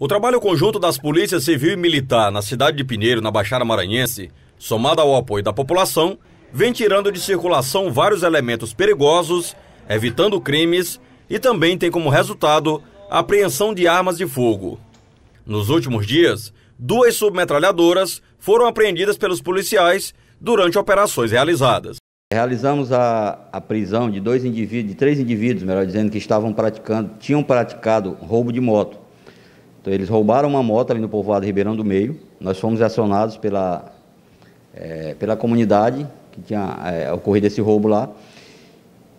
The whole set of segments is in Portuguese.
O trabalho conjunto das polícias civil e militar na cidade de Pinheiro, na Baixada Maranhense, somado ao apoio da população, vem tirando de circulação vários elementos perigosos, evitando crimes e também tem como resultado a apreensão de armas de fogo. Nos últimos dias, duas submetralhadoras foram apreendidas pelos policiais durante operações realizadas. Realizamos a, a prisão de dois indivíduos, de três indivíduos, melhor dizendo, que estavam praticando, tinham praticado roubo de moto. Então eles roubaram uma moto ali no povoado Ribeirão do Meio. Nós fomos acionados pela, é, pela comunidade que tinha é, ocorrido esse roubo lá.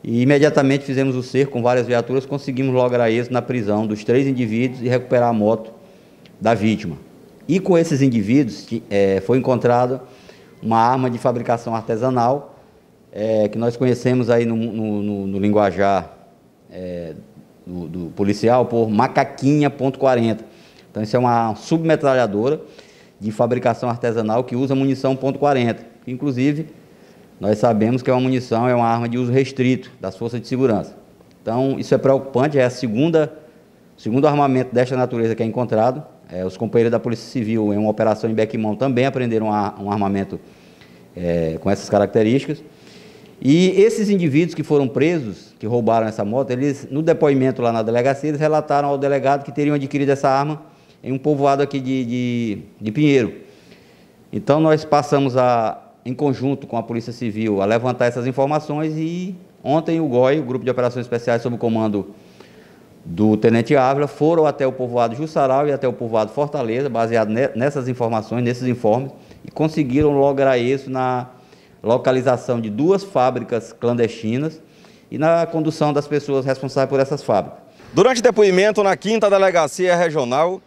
E imediatamente fizemos o cerco com várias viaturas, conseguimos lograr êxito na prisão dos três indivíduos e recuperar a moto da vítima. E com esses indivíduos é, foi encontrada uma arma de fabricação artesanal, é, que nós conhecemos aí no, no, no, no linguajar é, do, do, policial por macaquinha ponto .40. Então isso é uma submetralhadora de fabricação artesanal que usa munição ponto .40. Inclusive, nós sabemos que é uma munição, é uma arma de uso restrito das forças de segurança. Então, isso é preocupante, é a segunda, segundo armamento desta natureza que é encontrado. É, os companheiros da Polícia Civil, em uma operação em Bequimão, também aprenderam um armamento é, com essas características. E esses indivíduos que foram presos, que roubaram essa moto, eles, no depoimento lá na delegacia, eles relataram ao delegado que teriam adquirido essa arma em um povoado aqui de, de, de Pinheiro. Então, nós passamos a, em conjunto com a Polícia Civil, a levantar essas informações e ontem o GOI, o Grupo de Operações Especiais, sob o comando do Tenente Ávila, foram até o povoado Jussaral e até o povoado Fortaleza, baseado nessas informações, nesses informes, e conseguiram lograr isso na localização de duas fábricas clandestinas e na condução das pessoas responsáveis por essas fábricas. Durante depoimento na quinta delegacia regional,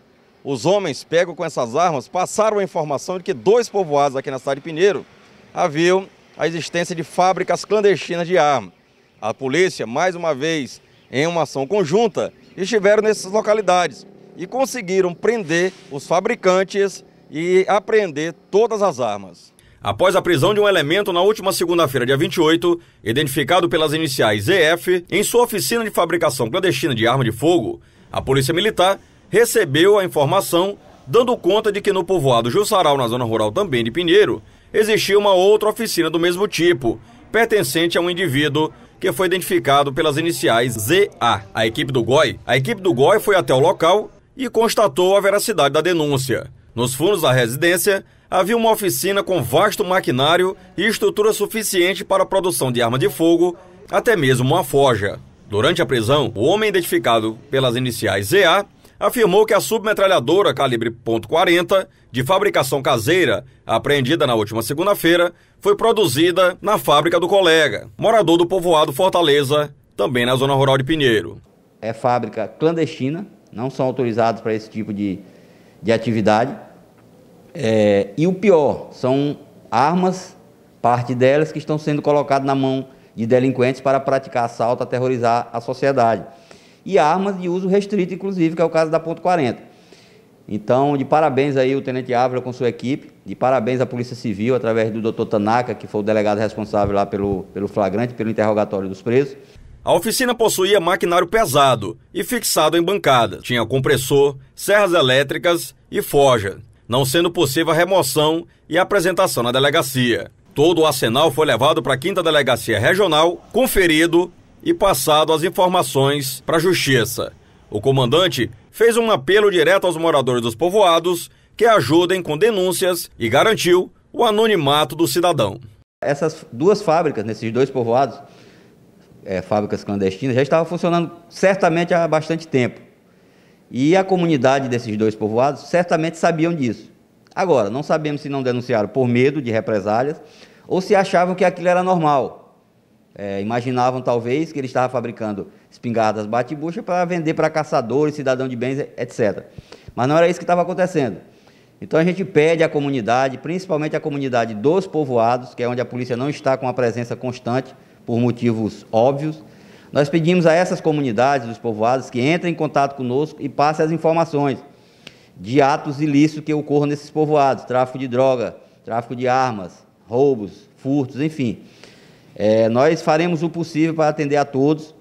os homens pegos com essas armas passaram a informação de que dois povoados aqui na cidade de Pinheiro haviam a existência de fábricas clandestinas de armas. A polícia, mais uma vez, em uma ação conjunta, estiveram nessas localidades e conseguiram prender os fabricantes e apreender todas as armas. Após a prisão de um elemento na última segunda-feira, dia 28, identificado pelas iniciais EF, em sua oficina de fabricação clandestina de arma de fogo, a Polícia Militar recebeu a informação dando conta de que no povoado Jussaral, na zona rural também de Pinheiro, existia uma outra oficina do mesmo tipo, pertencente a um indivíduo que foi identificado pelas iniciais ZA. A equipe do GOI, a equipe do GOI foi até o local e constatou a veracidade da denúncia. Nos fundos da residência havia uma oficina com vasto maquinário e estrutura suficiente para a produção de arma de fogo, até mesmo uma forja. Durante a prisão, o homem identificado pelas iniciais ZA afirmou que a submetralhadora calibre .40, de fabricação caseira, apreendida na última segunda-feira, foi produzida na fábrica do colega, morador do povoado Fortaleza, também na zona rural de Pinheiro. É fábrica clandestina, não são autorizados para esse tipo de, de atividade. É, e o pior, são armas, parte delas que estão sendo colocadas na mão de delinquentes para praticar assalto, aterrorizar a sociedade e armas de uso restrito, inclusive, que é o caso da ponto .40. Então, de parabéns aí o Tenente Ávila com sua equipe, de parabéns à Polícia Civil, através do Dr. Tanaka, que foi o delegado responsável lá pelo, pelo flagrante, pelo interrogatório dos presos. A oficina possuía maquinário pesado e fixado em bancada. Tinha compressor, serras elétricas e forja, não sendo possível a remoção e apresentação na delegacia. Todo o arsenal foi levado para a 5 Delegacia Regional, conferido e passado as informações para a Justiça. O comandante fez um apelo direto aos moradores dos povoados que ajudem com denúncias e garantiu o anonimato do cidadão. Essas duas fábricas, nesses dois povoados, é, fábricas clandestinas, já estavam funcionando certamente há bastante tempo. E a comunidade desses dois povoados certamente sabiam disso. Agora, não sabemos se não denunciaram por medo de represálias ou se achavam que aquilo era normal. É, imaginavam talvez que ele estava fabricando espingardas bate-bucha para vender para caçadores, cidadão de bens, etc. Mas não era isso que estava acontecendo. Então a gente pede à comunidade, principalmente à comunidade dos povoados, que é onde a polícia não está com a presença constante, por motivos óbvios, nós pedimos a essas comunidades dos povoados que entrem em contato conosco e passem as informações de atos ilícitos que ocorram nesses povoados, tráfico de droga, tráfico de armas, roubos, furtos, enfim. É, nós faremos o possível para atender a todos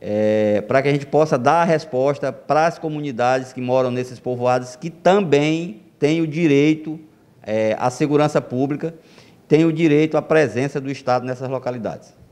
é, para que a gente possa dar a resposta para as comunidades que moram nesses povoados que também têm o direito é, à segurança pública, têm o direito à presença do Estado nessas localidades.